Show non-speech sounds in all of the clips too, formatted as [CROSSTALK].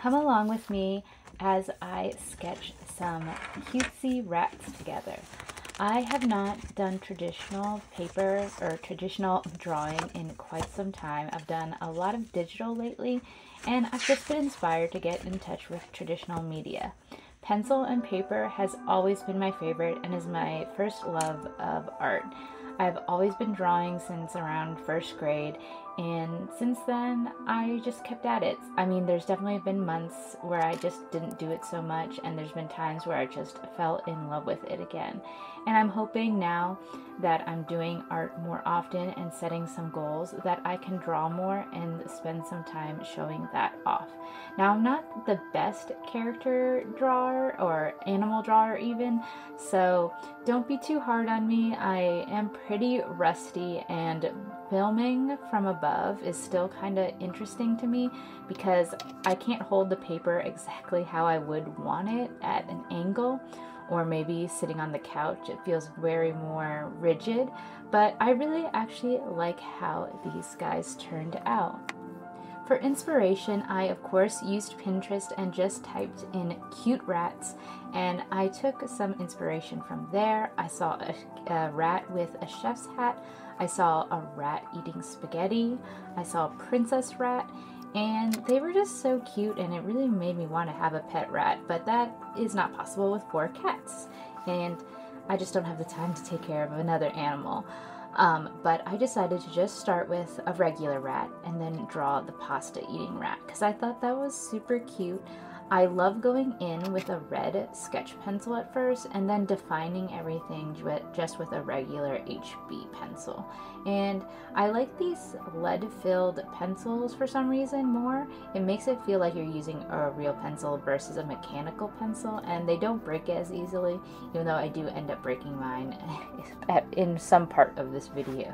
come along with me as I sketch some cutesy rats together. I have not done traditional paper or traditional drawing in quite some time. I've done a lot of digital lately and I've just been inspired to get in touch with traditional media. Pencil and paper has always been my favorite and is my first love of art. I've always been drawing since around first grade and since then I just kept at it. I mean, there's definitely been months where I just didn't do it so much, and there's been times where I just fell in love with it again. And I'm hoping now that I'm doing art more often and setting some goals that I can draw more and spend some time showing that off. Now, I'm not the best character drawer or animal drawer, even, so don't be too hard on me. I am pretty rusty, and filming from above is still kind of interesting to me because I can't hold the paper exactly how I would want it at an angle or maybe sitting on the couch. It feels very more rigid, but I really actually like how these guys turned out. For inspiration, I of course used Pinterest and just typed in cute rats, and I took some inspiration from there. I saw a, a rat with a chef's hat, I saw a rat eating spaghetti, I saw a princess rat, and they were just so cute and it really made me want to have a pet rat, but that is not possible with four cats, and I just don't have the time to take care of another animal. Um, but I decided to just start with a regular rat and then draw the pasta eating rat because I thought that was super cute. I love going in with a red sketch pencil at first and then defining everything just with a regular HB pencil. And I like these lead filled pencils for some reason more. It makes it feel like you're using a real pencil versus a mechanical pencil and they don't break as easily, even though I do end up breaking mine [LAUGHS] in some part of this video.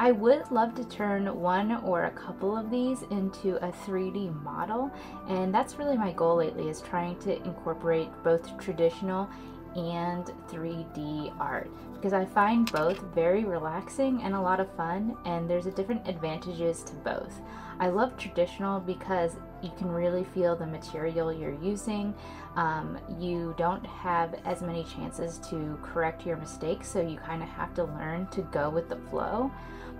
I would love to turn one or a couple of these into a 3D model and that's really my goal lately is trying to incorporate both traditional and 3D art because I find both very relaxing and a lot of fun and there's a different advantages to both. I love traditional because you can really feel the material you're using. Um, you don't have as many chances to correct your mistakes so you kind of have to learn to go with the flow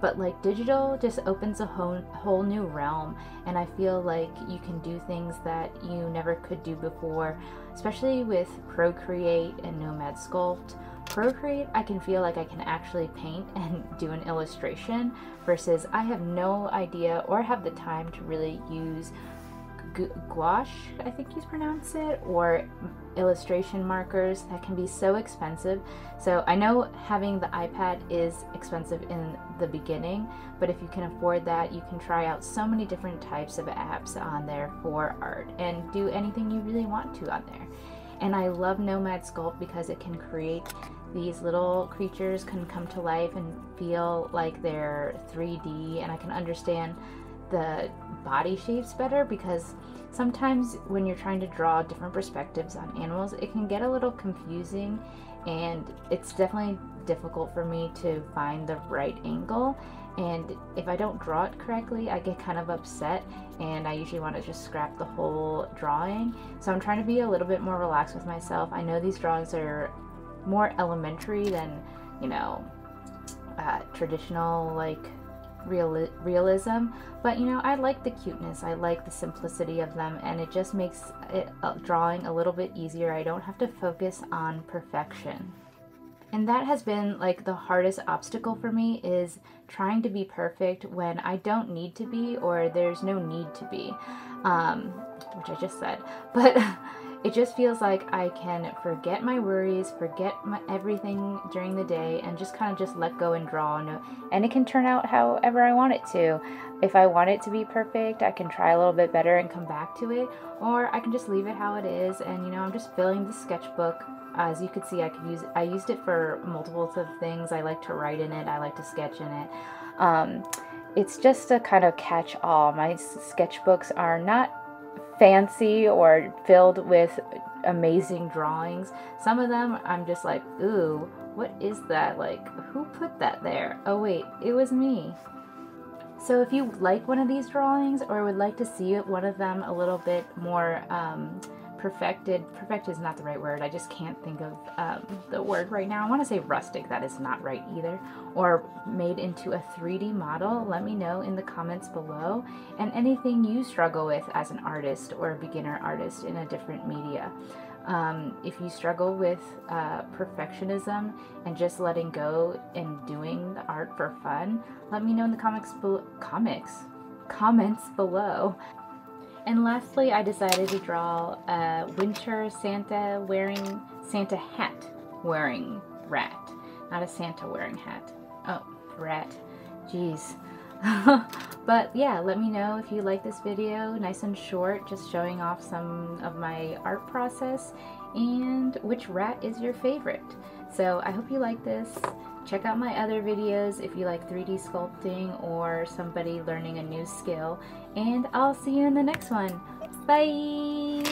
but like digital just opens a whole, whole new realm and i feel like you can do things that you never could do before especially with procreate and nomad sculpt procreate i can feel like i can actually paint [LAUGHS] and do an illustration versus i have no idea or have the time to really use gouache, I think you pronounce it, or illustration markers that can be so expensive. So I know having the iPad is expensive in the beginning, but if you can afford that, you can try out so many different types of apps on there for art and do anything you really want to on there. And I love Nomad Sculpt because it can create these little creatures can come to life and feel like they're 3D and I can understand the body shapes better because sometimes when you're trying to draw different perspectives on animals, it can get a little confusing and it's definitely difficult for me to find the right angle. And if I don't draw it correctly, I get kind of upset and I usually want to just scrap the whole drawing. So I'm trying to be a little bit more relaxed with myself. I know these drawings are more elementary than, you know, uh, traditional like real, realism, but you know, I like the cuteness, I like the simplicity of them, and it just makes it uh, drawing a little bit easier. I don't have to focus on perfection. And that has been like the hardest obstacle for me is trying to be perfect when I don't need to be or there's no need to be, um, which I just said. [LAUGHS] But it just feels like I can forget my worries, forget my, everything during the day, and just kind of just let go and draw. And, it can turn out however I want it to. If I want it to be perfect, I can try a little bit better and come back to it, or I can just leave it how it is. And you know, I'm just filling the sketchbook. As you could see, I could use I used it for multiples of things. I like to write in it. I like to sketch in it. Um, it's just a kind of catch all. My sketchbooks are not fancy or filled with amazing drawings. Some of them I'm just like, ooh, what is that? Like, who put that there? Oh, wait, it was me. So if you like one of these drawings or would like to see one of them a little bit more um, perfected, perfect is not the right word, I just can't think of um, the word right now. I want to say rustic, that is not right either, or made into a 3D model, let me know in the comments below, and anything you struggle with as an artist or a beginner artist in a different media. Um, if you struggle with uh, perfectionism and just letting go and doing the art for fun, let me know in the comics comics comments below. And lastly, I decided to draw a winter Santa wearing Santa hat wearing rat, not a Santa wearing hat. Oh, rat. Jeez. [LAUGHS] but yeah, let me know if you like this video, nice and short, just showing off some of my art process and which rat is your favorite. So I hope you like this. Check out my other videos if you like 3D sculpting or somebody learning a new skill. And I'll see you in the next one. Bye!